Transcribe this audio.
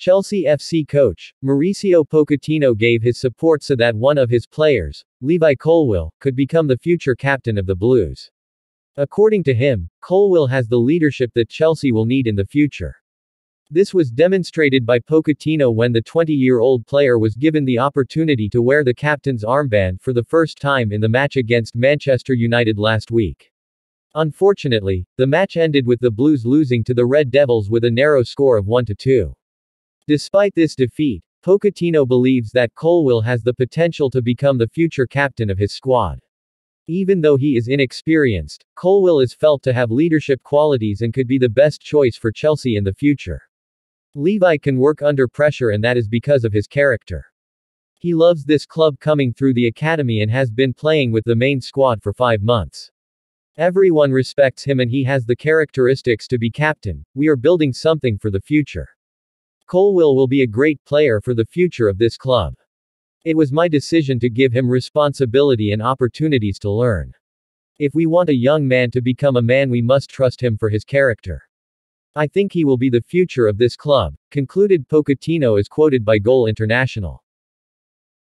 Chelsea FC coach, Mauricio Pochettino gave his support so that one of his players, Levi Colwill, could become the future captain of the Blues. According to him, Colwill has the leadership that Chelsea will need in the future. This was demonstrated by Pochettino when the 20-year-old player was given the opportunity to wear the captain's armband for the first time in the match against Manchester United last week. Unfortunately, the match ended with the Blues losing to the Red Devils with a narrow score of 1-2. Despite this defeat, Pochettino believes that Colwill has the potential to become the future captain of his squad. Even though he is inexperienced, Colwill is felt to have leadership qualities and could be the best choice for Chelsea in the future. Levi can work under pressure and that is because of his character. He loves this club coming through the academy and has been playing with the main squad for five months. Everyone respects him and he has the characteristics to be captain. We are building something for the future. Colwill will be a great player for the future of this club. It was my decision to give him responsibility and opportunities to learn. If we want a young man to become a man, we must trust him for his character. I think he will be the future of this club, concluded Pochettino as quoted by Goal International.